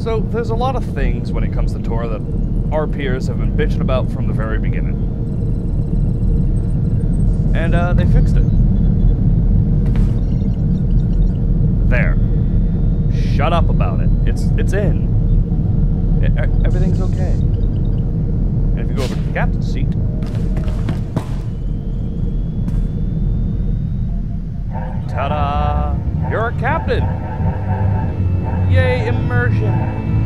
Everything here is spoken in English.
So, there's a lot of things when it comes to Tor that RPers have been bitching about from the very beginning. And, uh, they fixed it. There. Shut up about it. It's, it's in. E- everything's okay. And if you go over to the captain's seat, Ta-da! You're a captain! immersion.